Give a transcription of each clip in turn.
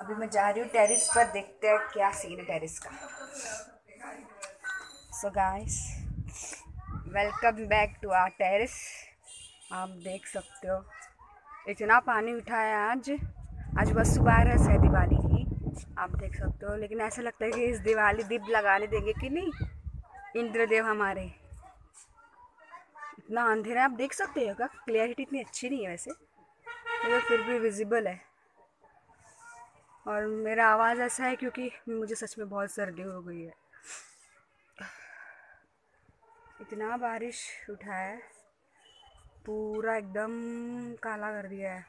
अभी मैं जा रही हूँ टेरिस पर, देखते हैं क्या सीन है टेरिस का। So guys welcome back to our terrace आप देख सकते हो। इतना पानी उठाया आज। आज बस सुबह है दिवाली की। आप देख सकते हो। लेकिन ऐसा लगता है कि इस दिवाली दीप लगाने देंगे कि नहीं? इंद्रदेव हमारे। इतना अंधेरा आप देख सकते हो क्या? क्लियरिटी इतनी अच्छी नहीं है वैसे। लेकिन फिर भी विजिबल है। और मेरा आवाज़ ऐसा है क्योंकि मुझे सच में बहुत सर्दी हो गई है। इतना बारिश उठा है, पूरा एकदम काला कर दिया है।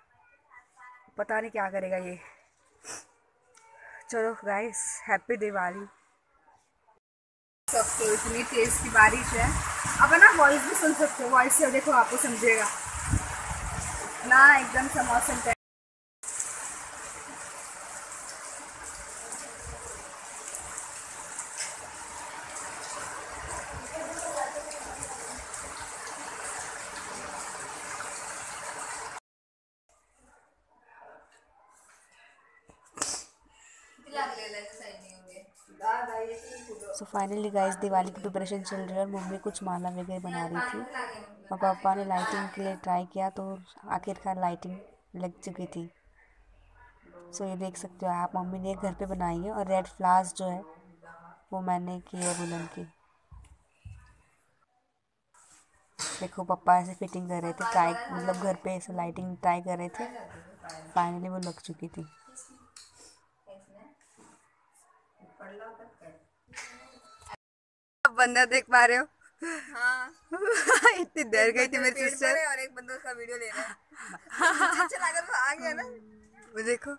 पता नहीं क्या करेगा ये। चलो गाइस हैप्पी दिवाली। सबको इतनी तेज की बारिश है। अब ना वॉइस भी सुन सकते हो। वॉइस से देखो आपको समझेगा। ना एकदम सा मौसम सो फाइनली गाइस दिवाली की प्रिपरेशन चल रही है और मम्मी कुछ माला वगैरह बना रही थी। और पापा ने लाइटिंग के लिए ट्राई किया तो आखिरकार लाइटिंग लग चुकी थी। सो ये देख सकते हो आप, मम्मी ने घर पे बनाई है और रेड फ्लावर्स जो है, वो मैंने की है बुलन की। देखो, पापा ऐसे फिटिंग कर रहे थे ट्राई मतलब घर पे ऐसे लाइटिंग ट्राई कर रहे थे। फाइनली वो लग चुकी थी। बंदा देख पा रहे हो? हाँ। इतनी देर गई थी मेरी सिस्टर और एक बंदा उसका वीडियो ले रहा है। वो आ गया ना। वो देखो।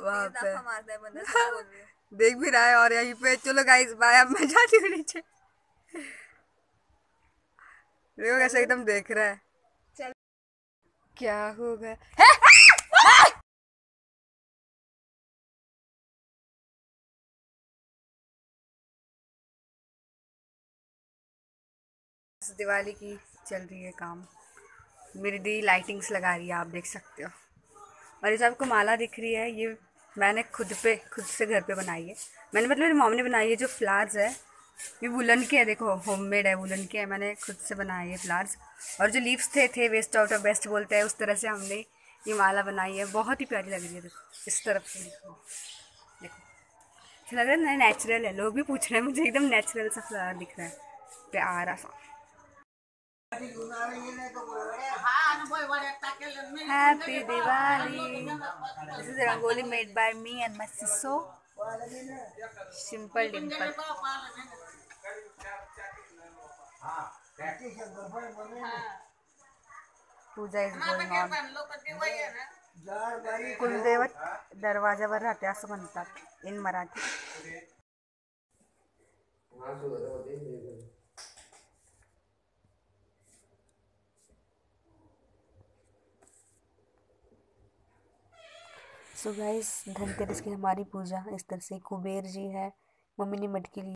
वहाँ पे है बंदा देख भी रहा है और यहीं पे। चलो गाइस बाय अब मैं जाती हूँ नीचे। देखो कैसे एकदम देख रहा है। चल। क्या होगा? दिवाली की चल रही है काम। मेरी दी लाइटिंग्स लगा रही है, आप देख सकते हो। और ये आपको माला दिख रही है, ये मैंने खुद पे, खुद से घर पे बनाई है। मैंने मतलब मेरी मॉम ने बनाई है जो फ्लावर्स है। ये वुलन के है, देखो होममेड है वुलन के है। मैंने खुद से बनाए है फ्लावर्स और जो लीव्स थे थे वेस्ट आउट ऑफ़ बेस्ट बोलते हैं, उस तरह से हमने ये माला बनाई है। बहुत ही प्यारी लग रही है, देखो, इस तरफ़ से देखो। देखो। अच्छा लग रहा है नेचुरल है। लोग भी पूछ रहे हैं, मुझे एकदम नेचुरल सा फ्लावर दिख रहा है। प्यारा सा। Happy Diwali. This is a rangoli made by me and my sister. Simple dimple. Puja is going on कुलदैवत दरवाजावर राहते असं म्हणतात in Marathi so guys Dhanteras की हमारी पूजा इस तरह से कुबेर जी है, मम्मी ने मटकी ली